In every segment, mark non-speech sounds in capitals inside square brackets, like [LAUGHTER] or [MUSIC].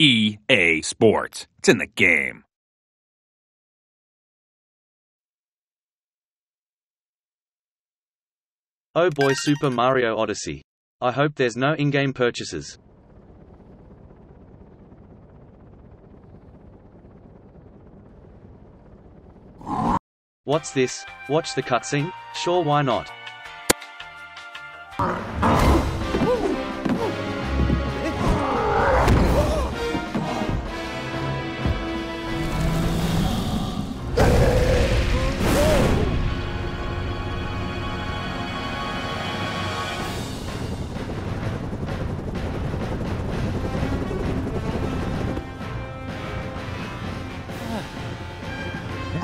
EA Sports. It's in the game. Oh boy Super Mario Odyssey. I hope there's no in-game purchases. What's this? Watch the cutscene? Sure why not?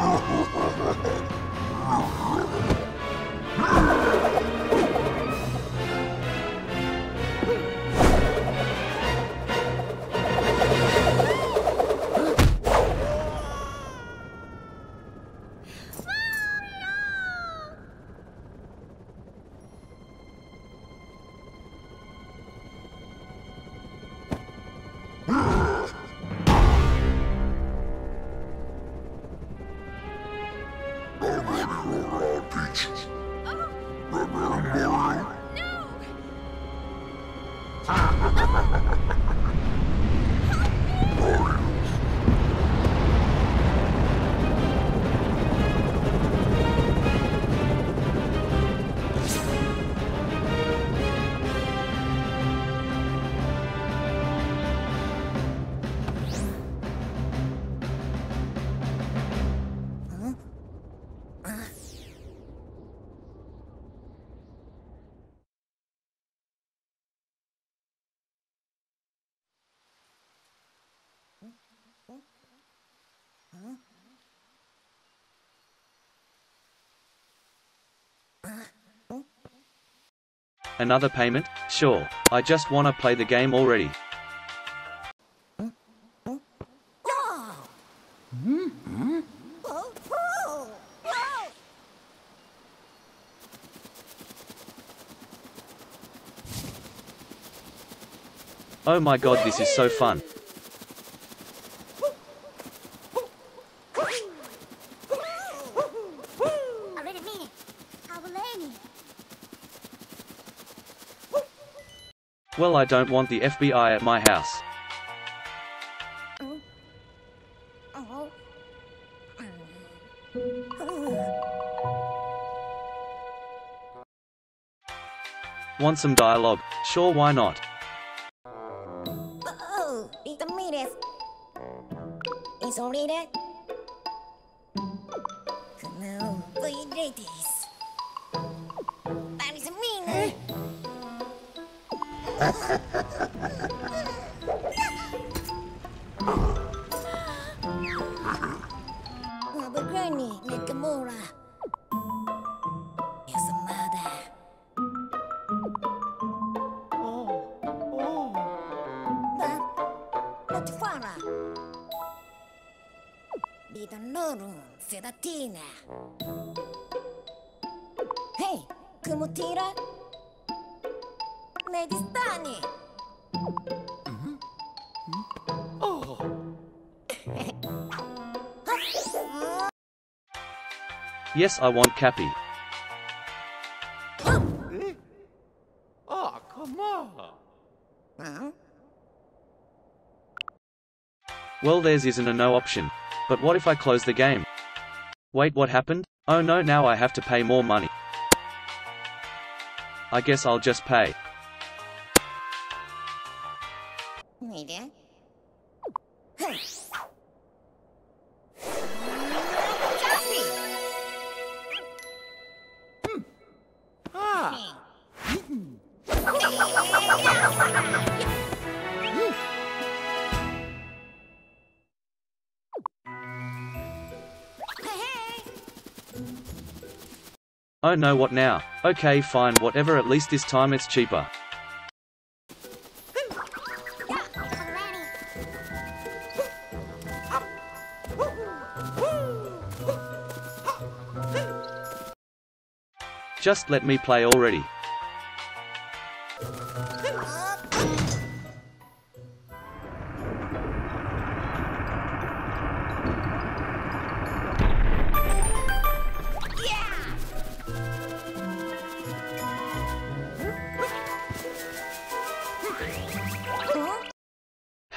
Oh, [LAUGHS] I'm run around beaches. Run Another payment? Sure. I just wanna play the game already. Oh my god this is so fun. Well I don't want the FBI at my house. Want some dialogue? Sure, why not? Oh. It's only that. Sedatina. Hey, come tira. Lady Stani. Yes I want Cappy. Oh, come on. Huh? Well theirs isn't a no option. But what if I close the game? Wait what happened? Oh no now I have to pay more money. I guess I'll just pay. Oh no what now? Okay fine whatever at least this time it's cheaper. Just let me play already.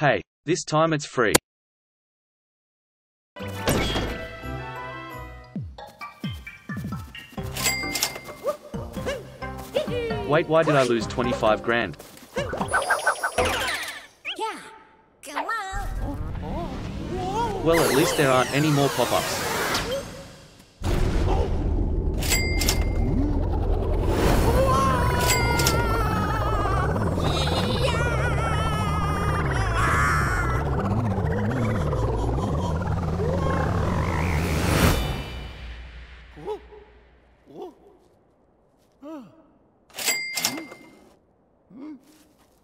Hey, this time it's free. Wait, why did I lose 25 grand? Yeah. Come on. Well, at least there aren't any more pop-ups.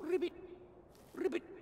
Ribbit. Ribbit.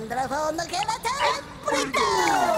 Tendrás a donde quédate. ¡Brito!